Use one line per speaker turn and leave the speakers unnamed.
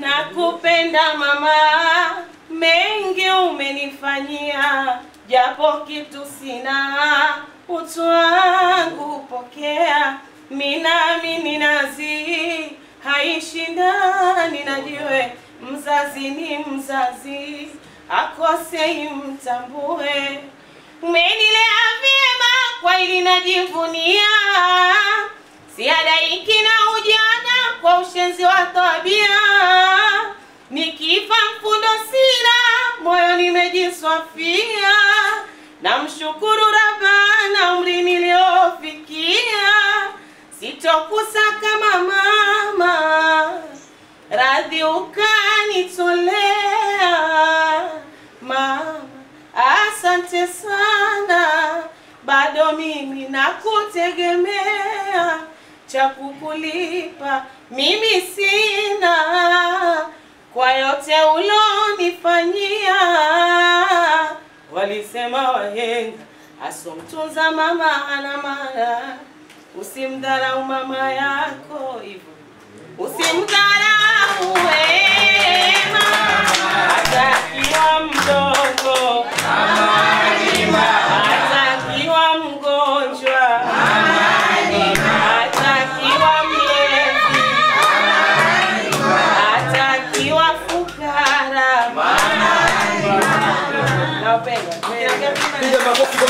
Nakupenda mama, mengi umenifanyia, japo kitu sina, utu wangu pokea. Minamini nazi haishindani na jiwe, mzazi ni mzazi, akosei mtambue. Umenilea vyema, kwa ili najivunia. Siadaiki na ujana kwa ushenzi wa tabia, nimejiswafia, namshukuru Rabbana umri niliofikia, sitokusaka mama, radhi ukanitolea. Mama, asante sana, bado mimi nakutegemea, cha kukulipa mimi sina, Walisema wahenga, asomtunza mama ana maana, usimdharau mama yako hivyo. Usimdharau papel.